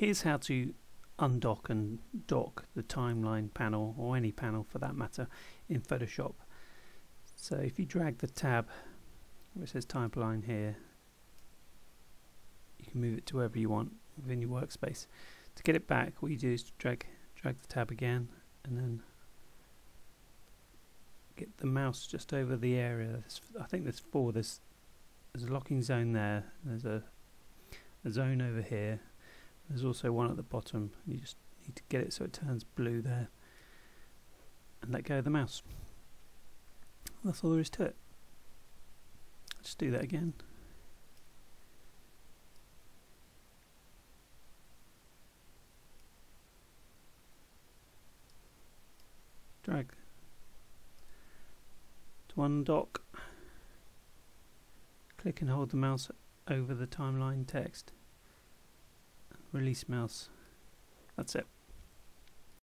here's how to undock and dock the timeline panel or any panel for that matter in Photoshop. So if you drag the tab it says timeline here you can move it to wherever you want within your workspace. To get it back what you do is drag drag the tab again and then get the mouse just over the area. I think there's four. There's there's a locking zone there. There's a, a zone over here. There's also one at the bottom. You just need to get it so it turns blue there. And let go of the mouse. That's all there is to it. Just do that again. Drag to undock. Click and hold the mouse over the timeline text. Release mouse. That's it.